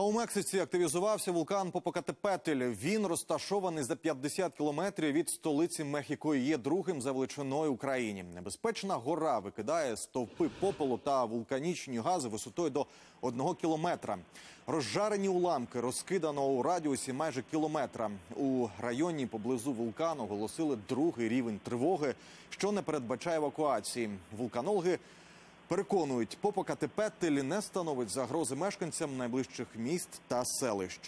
А у Мексиці активізувався вулкан Попокатепетель. Він розташований за 50 кілометрів від столиці Мехіко і є другим за величиною Україні. Небезпечна гора викидає стовпи попелу та вулканічні гази висотою до одного кілометра. Розжарені уламки розкидано у радіусі майже кілометра. У районі поблизу вулкану оголосили другий рівень тривоги, що не передбачає евакуації. Вулканологи Переконують, Попокатепетель не становить загрози мешканцям найближчих міст та селищ.